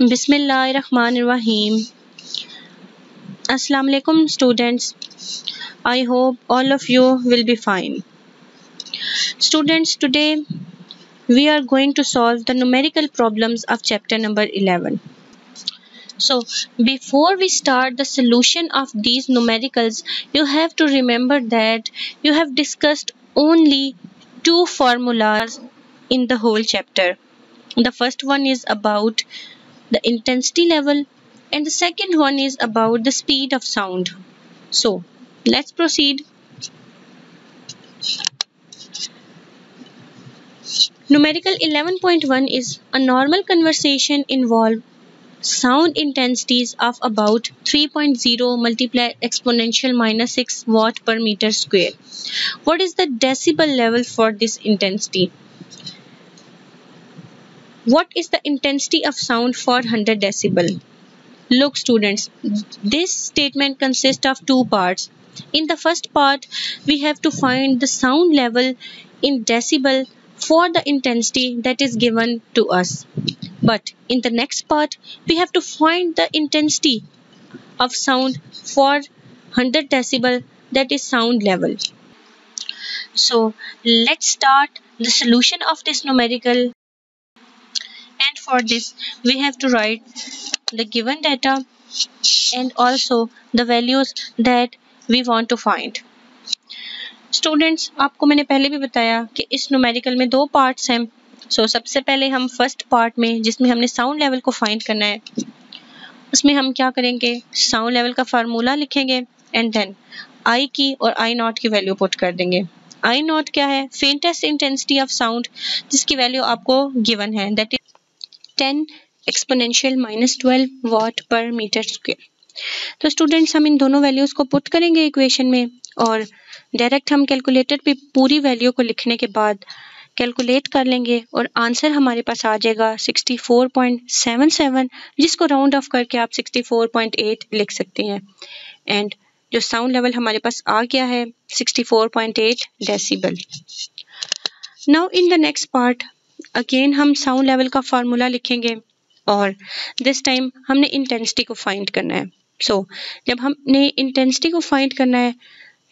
Bismillahirrahmanirrahim. Assalamu alaikum students. I hope all of you will be fine. Students, today we are going to solve the numerical problems of chapter number 11. So, before we start the solution of these numericals, you have to remember that you have discussed only two formulas in the whole chapter. The first one is about the intensity level and the second one is about the speed of sound. So let's proceed. Numerical 11.1 is a normal conversation involve sound intensities of about 3.0 multiplied exponential minus 6 watt per meter square. What is the decibel level for this intensity? What is the intensity of sound for 100 decibel? Look students, this statement consists of two parts. In the first part, we have to find the sound level in decibel for the intensity that is given to us. But in the next part, we have to find the intensity of sound for 100 decibel that is sound level. So let's start the solution of this numerical for this. We have to write the given data and also the values that we want to find. Students आपको मैंने पहले भी बताया कि इस numerical में दो parts हैं। सो so, सबसे पहले हम फ़र्स्ट पार्ट में जिसमें हमने साउंड लेवल को फाइंड करना है उसमें हम क्या करेंगे? साउंड लेवल का फार्मूला लिखेंगे एंड देन आई की और आई नॉट की वैल्यू पुट कर देंगे। आई नॉट क्या है? फेंटेस्ट इंटेंसिटी ऑफ़ साउंड जिसकी वैल्यू आपको गिवन है। That 10 exponential minus twelve watt per metre square तो स्टूडेंट्स हम इन दोनों वैल्यूज़ को पुट करेंगे इक्वेशन में और डायरेक्ट हम कैलकुलेटर पे पूरी वैल्यू को लिखने के बाद कैलकुलेट कर लेंगे और आंसर हमारे पास आ जाएगा 64.77 जिसको राउंड ऑफ़ करके आप 64.8 लिख सकते हैं। एंड जो साउंड लेवल हमारे पास आ गया है 64.8 decibel now in the next part again हम साउंड लेवल का फार्मूला लिखेंगे और दिस टाइम हमने इंटेंसिटी को फाइंड करना है। सो so, जब हमने इंटेंसिटी को फाइंड करना है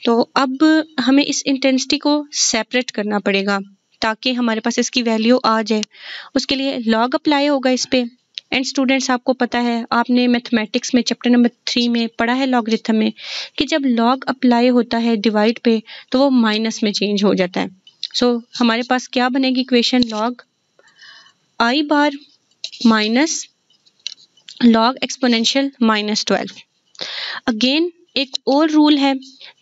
तो अब हमें इस इंटेंसिटी को सेपरेट करना पड़ेगा ताकि हमारे पास इसकी वैल्यू आ जाए। उसके लिए लॉग अप्लाई होगा इस पर एंड स्टूडेंट्स आपको पता है आपने मैथमेटिक्स में चैप्टर नंबर थ्री में पढ़ा है लॉगरिथम में कि जब लॉग अप्लाई होता है डिवाइड पे तो वो माइनस में चेंज हो जाता है। सो so, हमारे पास क्या बनेगी equation log I bar minus log exponential minus twelve again एक और रूल है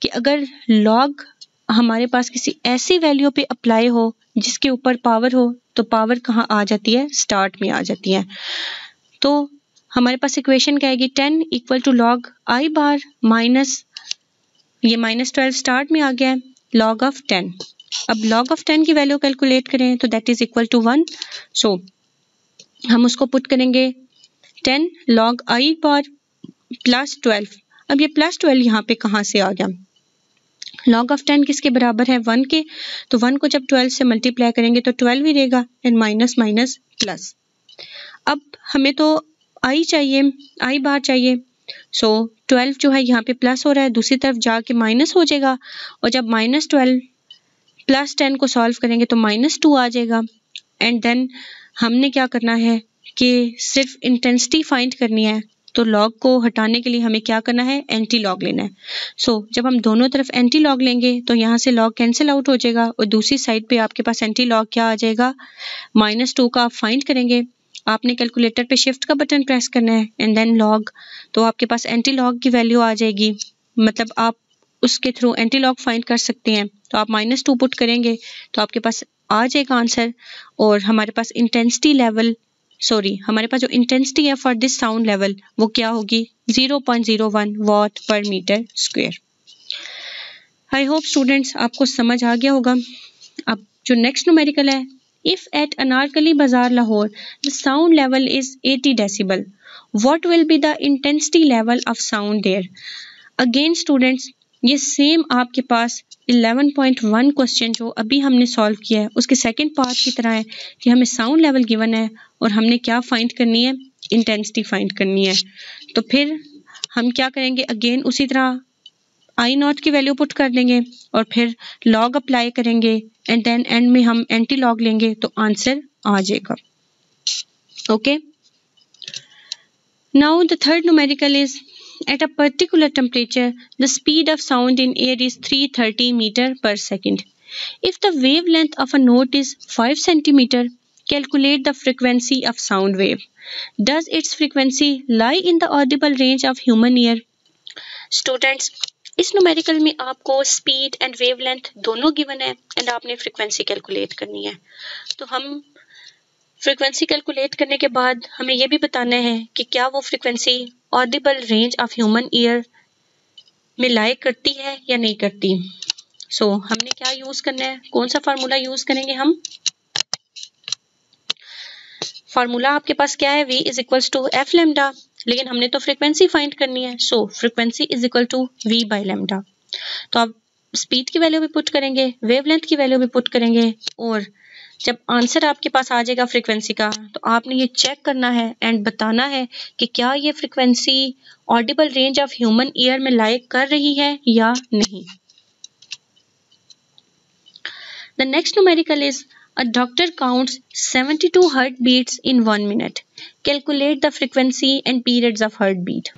कि अगर लॉग हमारे पास किसी ऐसी वैल्यू पे अप्लाई हो जिसके ऊपर पावर हो तो पावर कहाँ आ जाती है? स्टार्ट में आ जाती है। तो हमारे पास इक्वेशन आएगी? Ten equal to log I bar minus ये माइनस ट्वेल्व स्टार्ट में आ गया है लॉग ऑफ़ टेन अब लॉग ऑफ़ टेन की वैल्यू कैलकुलेट करें तो that is equal to one so हम उसको पुट करेंगे ten log I bar plus twelve अब ये प्लस ट्वेल्व यहाँ पे कहाँ से आ गया? लॉग ऑफ़ टेन किसके बराबर है? वन के. तो वन को जब ट्वेल्व से मल्टीप्लाई करेंगे तो ट्वेल्व ही रहेगा एंड माइनस माइनस प्लस अब हमें तो आई चाहिए आई बार चाहिए. सो so, ट्वेल्व जो है यहाँ पे प्लस हो रहा है दूसरी तरफ़ जाके माइनस हो जाएगा. और जब माइनस ट्वेल्व प्लस टेन को सॉल्व करेंगे तो माइनस टू आ जाएगा। एंड देन हमने क्या करना है कि सिर्फ़ इंटेंसिटी फाइंड करनी है तो लॉग को हटाने के लिए हमें क्या करना है? एंटी लॉग लेना है। सो so, जब हम दोनों तरफ़ एंटी लॉग लेंगे तो यहाँ से लॉग कैंसिल आउट हो जाएगा और दूसरी साइड पे आपके पास एंटी लॉग क्या आ जाएगा? माइनस टू का आप फाइंड करेंगे। आपने कैलकुलेटर पे शिफ्ट का बटन प्रेस करना है एंड देन लॉग तो आपके पास एंटी लॉग की वैल्यू आ जाएगी। मतलब आप उसके थ्रू एंटी लॉग फाइंड कर सकते हैं। तो आप माइनस टू पुट करेंगे तो आपके पास आ जाएगा आंसर और हमारे पास इंटेंसिटी लेवल सॉरी हमारे पास जो इंटेंसिटी है फॉर दिस साउंड लेवल वो क्या होगी? 0.01 watt per metre square I hope students आपको समझ आ गया होगा। अब जो नेक्स्ट न्यूमेरिकल है if at Anarkali Bazaar Lahore the sound level is 80 decibel what will be the intensity level of sound there? Again, students ये सेम आपके पास 11.1 क्वेश्चन जो अभी हमने सॉल्व किया है। उसके सेकंड पार्ट की तरह है कि हमें साउंड लेवल गिवन है और हमने क्या फाइंड करनी है? इंटेंसिटी फाइंड करनी है। तो फिर हम क्या करेंगे? अगेन उसी तरह आई नॉट की वैल्यू पुट कर देंगे और फिर लॉग अप्लाई करेंगे एंड देन एंड में हम एंटी लॉग लेंगे तो आंसर आ जाएगा। Okay now the third numerical is At a particular temperature, the speed of sound in air is 330 meter per second. If the wavelength of a note is 5 centimeter, calculate the frequency of sound wave. Does its frequency lie in the audible range of human ear? Students, इस numerical में आपको speed and wavelength दोनों given है and आपने frequency calculate करनी है तो हम फ्रीक्वेंसी कैलकुलेट करने के बाद हमें यह भी बताना है कि क्या वो frequency audible range of human ear में लाइक करती है या नहीं करती? सो so, हमने क्या यूज़ करना है? कौन सा फार्मूला यूज़ करेंगे हम? फार्मूला आपके पास क्या है? V is equal to F lambda लेकिन हमने तो फ्रीक्वेंसी फाइंड करनी है। So frequency is equal to V by lambda तो आप स्पीड की वैल्यू भी पुट करेंगे वेवलेंथ की वैल्यू भी पुट करेंगे और जब आंसर आपके पास आ जाएगा फ्रीक्वेंसी का तो आपने ये चेक करना है एंड बताना है कि क्या ये frequency audible range of human ear में लाइक कर रही है या नहीं। The next numerical is a doctor count 72 to heart beats in one minute calculate the frequency and periods of heart beat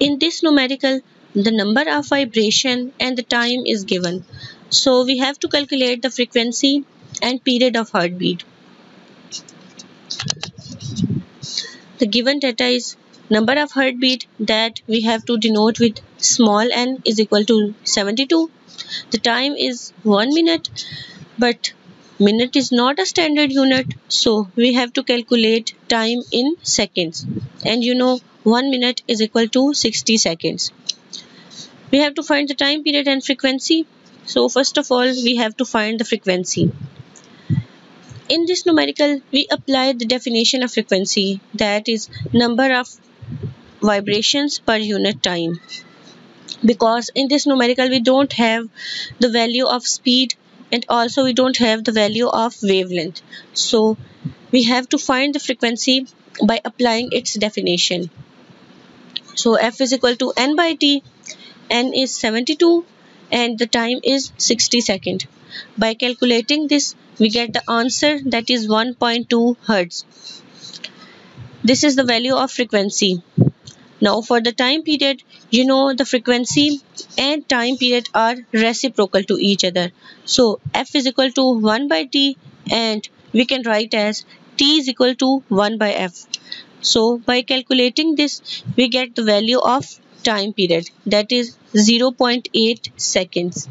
in this numerical the number of vibration and the time is given so, we have to calculate the frequency and period of heartbeat. The given data is number of heartbeat that we have to denote with small n is equal to 72. The time is 1 minute but minute is not a standard unit so we have to calculate time in seconds and you know 1 minute is equal to 60 seconds. We have to find the time period and frequency. So first of all we have to find the frequency. In this numerical, we apply the definition of frequency that is number of vibrations per unit time. Because in this numerical, we don't have the value of speed and also we don't have the value of wavelength. So we have to find the frequency by applying its definition. So f is equal to n by t, n is 72 and the time is 60 second. By calculating this, we get the answer that is 1.2 Hertz. This is the value of frequency. Now for the time period, you know the frequency and time period are reciprocal to each other. So f is equal to 1 by t and we can write as t is equal to 1 by f. So by calculating this, we get the value of time period that is 0.8 seconds.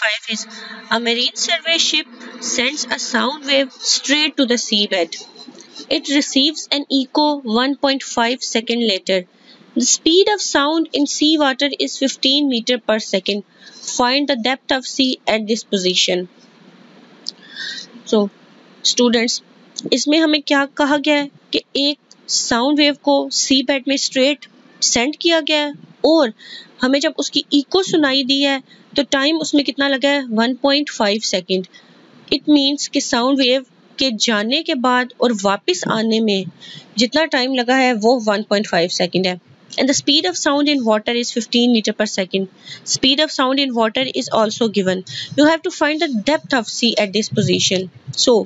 5 is a marine survey ship sends a sound wave straight to the seabed. It receives an echo 1.5 second later. The speed of sound in sea water is 15 meter per second. Find the depth of sea at this position. So, students, इसमें हमें क्या कहा गया है कि एक sound wave को सी bed में स्ट्रेट सेंड किया गया है और हमें जब उसकी इको सुनाई दी है तो टाइम उसमें कितना लगा है? One point five second it means कि साउंड वेव के जाने के बाद और वापस आने में जितना टाइम लगा है, वो वन पॉइंट फाइव सेकेंड है. And the speed of sound in water is fifteen metre per second speed of sound in water is also given you have to find the depth of sea at this position so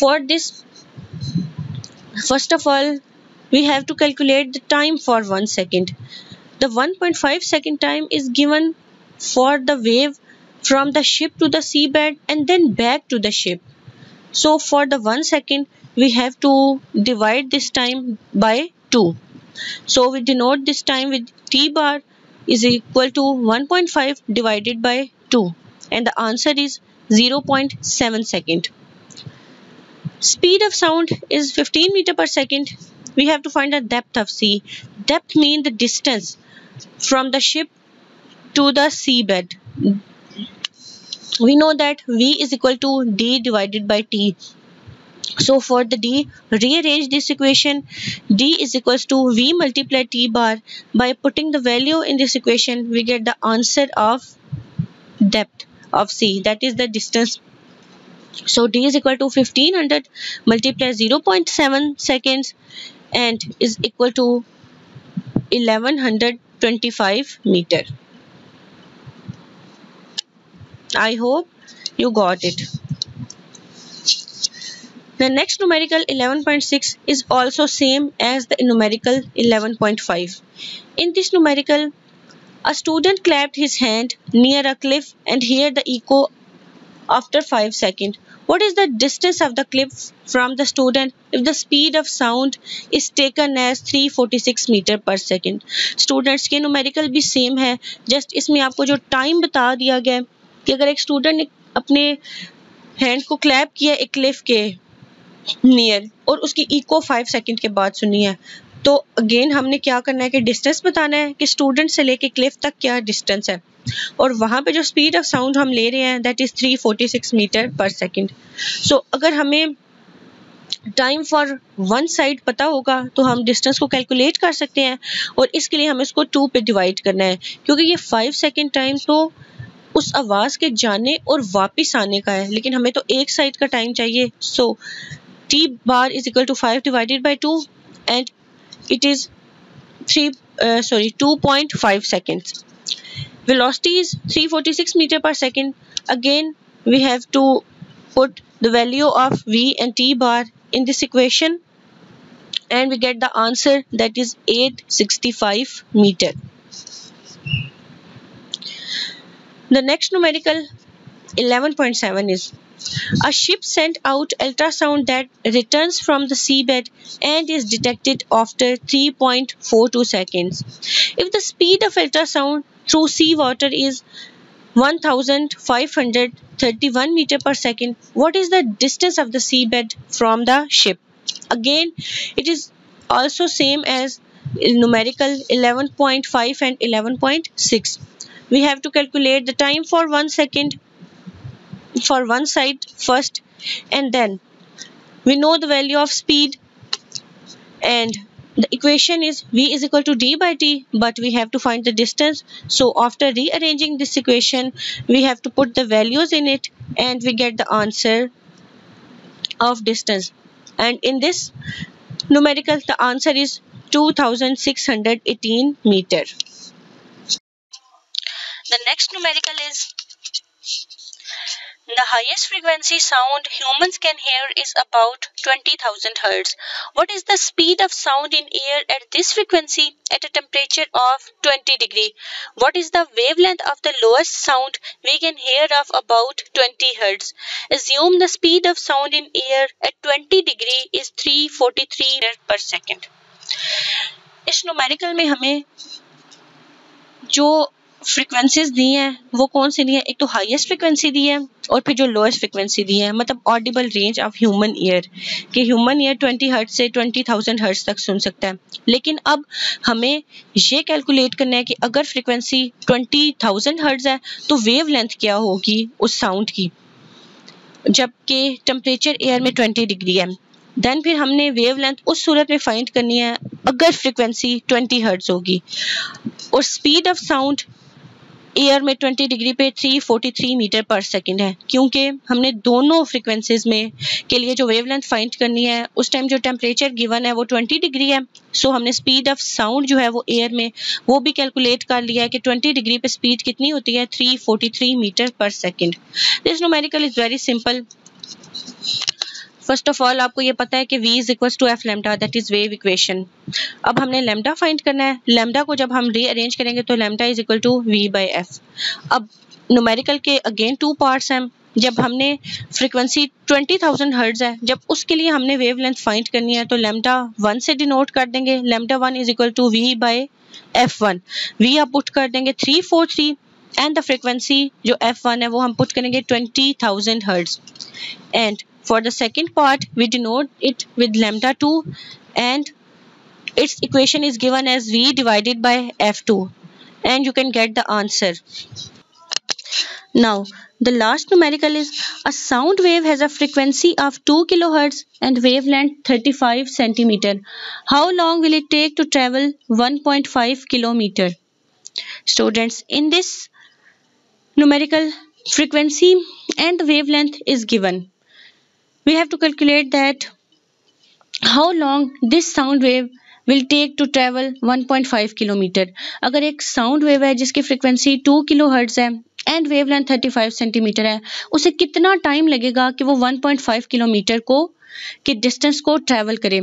for this first of all we have to calculate the time for one second the 1.5 second time is given for the wave from the ship to the seabed and then back to the ship. So for the 1 second, we have to divide this time by 2. So we denote this time with t bar is equal to 1.5 divided by 2 and the answer is 0.7 second. Speed of sound is 15 meter per second. We have to find the depth of sea. Depth means the distance from the ship to the seabed. We know that V is equal to D divided by T. So for the D, rearrange this equation. D is equals to V multiply T bar. By putting the value in this equation, we get the answer of depth of C. That is the distance. So D is equal to 1500 multiply 0.7 seconds and is equal to 1125 meter. I hope you got it. The next numerical 11.6 is also same as the numerical 11.5. In this numerical, a student clapped his hand near a cliff and heard the echo after 5 seconds. What is the distance of the cliff from the student if the speed of sound is taken as 346 meter per second? Students के numerical भी same है just इसमें आपको जो time बता दिया गया कि अगर एक student ने अपने hand को clap किया एक cliff के नियर और उसकी इको फाइव सेकंड के बाद सुनी है तो अगेन हमने क्या करना है कि डिस्टेंस बताना है कि स्टूडेंट से लेके क्लिफ तक क्या डिस्टेंस है और वहाँ पे जो स्पीड ऑफ़ साउंड हम ले रहे हैं that is 346 metre per second so अगर हमें टाइम फॉर वन साइड पता होगा तो हम डिस्टेंस को कैलकुलेट कर सकते हैं और इसके लिए हमें इसको टू पे डिवाइड करना है। क्योंकि ये फाइव सेकेंड टाइम तो उस आवाज़ के जाने और वापस आने का है लेकिन हमें तो एक साइड का टाइम चाहिए। So T bar is is equal to 5 divided by 2 and it is 3 uh, sorry 2.5 seconds. Velocity is 346 meter per second again we have to put the value of v and t bar in this equation and we get the answer that is 865 meter the next numerical 11.7 is a ship sent out ultrasound that returns from the seabed and is detected after 3.42 seconds. If the speed of ultrasound through seawater is 1531 meter per second, what is the distance of the seabed from the ship? Again, it is also same as numerical 11.5 and 11.6. We have to calculate the time for 1 second for one side first and then we know the value of speed and the equation is v is equal to d by t but we have to find the distance. So after rearranging this equation we have to put the values in it and we get the answer of distance. And in this numerical the answer is 2618 meter. The next numerical is the highest frequency sound humans can hear is about 20,000 Hz. What is the speed of sound in air at this frequency at a temperature of 20 degree? What is the wavelength of the lowest sound we can hear of about 20 Hz? Assume the speed of sound in air at 20 degree is 343 per second. इस numerical में हमें जो frequencies दी हैं वो कौन सी दी है? एक तो हाईएस्ट फ्रिक्वेंसी दी है और फिर जो लोएस्ट फ्रिक्वेंसी दी है मतलब audible range of human ear कि ह्यूमन ईयर 20 हर्ट्ज से 20,000 हर्ट्ज तक सुन सकता है। लेकिन अब हमें ये कैलकुलेट करना है कि अगर फ्रिक्वेंसी 20,000 हर्ट्ज है तो वेव लेंथ क्या होगी उस साउंड की? जबकि टेम्परेचर एयर में 20 डिग्री है। देन फिर हमने वेव लेंथ उस सूरत में फाइंड करनी है अगर फ्रिक्वेंसी 20 हर्ट्ज होगी। और स्पीड ऑफ़ साउंड एयर में 20 डिग्री पे 343 मीटर पर सेकंड है, क्योंकि हमने दोनों फ्रिक्वेंसीज में के लिए जो वेवलेंथ फाइंड करनी है, उस टाइम जो टेम्परेचर गिवन है वो 20 डिग्री है सो हमने स्पीड ऑफ़ साउंड जो है वो एयर में, वो भी कैलकुलेट कर लिया है कि 20 डिग्री पे स्पीड कितनी होती है 343 metre per second this numerical is very simple first of all आपको ये पता है कि v is equal to F lambda that is wave equation अब हमने लेमडा फाइंड करना है। लेमडा को जब हम रीअरेंज करेंगे तो lambda is equal to V by F अब न्यूमेरिकल के अगेन टू पार्ट्स हैं। जब हमने फ्रीक्वेंसी 20,000 हर्ट्ज है जब उसके लिए हमने वेव लेंथ फाइंड करनी है तो लेमडा वन से डिनोट कर देंगे। Lambda one is equal to V by F one V आप पुट कर देंगे three four three and the frequency जो एफ़ वन है वो हम पुट करेंगे twenty thousand hertz and For the second part, we denote it with lambda 2 and its equation is given as V divided by F2 and you can get the answer. Now, the last numerical is a sound wave has a frequency of 2 kilohertz and wavelength 35 centimeter. How long will it take to travel 1.5 kilometer? Students, in this numerical frequency and wavelength is given. We have to calculate that how long this sound wave will take to travel 1.5 kilometer. अगर एक sound wave है जिसकी frequency 2 kilohertz है and wave length thirty five centimetre है उसे कितना time लगेगा कि वो वन पॉइंट फाइव किलोमीटर को के डिस्टेंस को ट्रेवल करे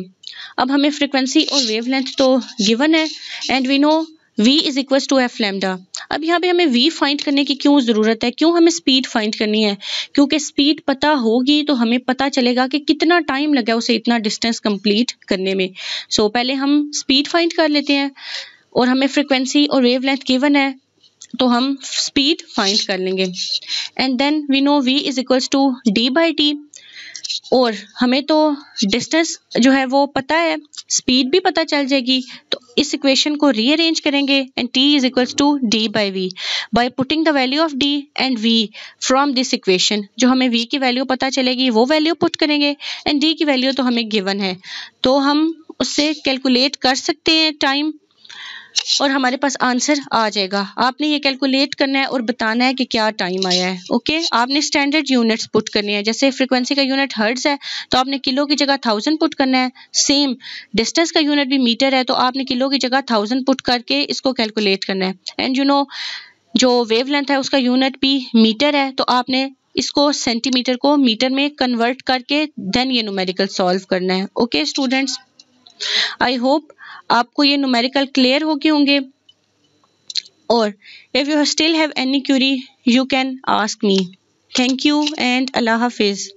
अब हमें फ्रिक्वेंसी और वेव लेंथ तो गिवन है and we know v is equal to F lambda अब यहाँ पे हमें v फाइंड करने की क्यों ज़रूरत है? क्यों हमें स्पीड फाइंड करनी है? क्योंकि स्पीड पता होगी तो हमें पता चलेगा कि कितना टाइम लगा उसे इतना डिस्टेंस कंप्लीट करने में। सो so, पहले हम स्पीड फाइंड कर लेते हैं और हमें फ्रिक्वेंसी और वेव लेंथ गिवन है तो हम स्पीड फाइंड कर लेंगे। And then we know v is equals to D by T और हमें तो डिस्टेंस जो है वो पता है स्पीड भी पता चल जाएगी। तो इस इक्वेशन को रीअरेंज करेंगे and T is equals to D by V by putting the value of D and V from this equation जो हमें वी की वैल्यू पता चलेगी, वो वैल्यू पुट करेंगे एंड डी की वैल्यू तो हमें गिवन है। तो हम उससे कैलकुलेट कर सकते हैं टाइम और हमारे पास आंसर आ जाएगा। आपने ये कैलकुलेट करना है और बताना है कि क्या टाइम आया है ओके आपने स्टैंडर्ड यूनिट्स पुट करनी है। जैसे फ्रिक्वेंसी का यूनिट हर्ट्स है तो आपने किलो की जगह थाउज़ेंड पुट करना है। सेम डिस्टेंस का यूनिट भी मीटर है तो आपने किलो की जगह थाउज़ेंड पुट करके इसको कैलकुलेट करना है। एंड यू नो जो वेव लेंथ है, उसका यूनिट भी मीटर है तो आपने इसको सेंटीमीटर को मीटर में कन्वर्ट करके देन ये न्यूमेरिकल सॉल्व करना है। ओके स्टूडेंट्स आई होप आपको ये न्यूमेरिकल क्लियर हो गए होंगे? और if you still have any query you can ask me thank you and अल्लाह हाफिज़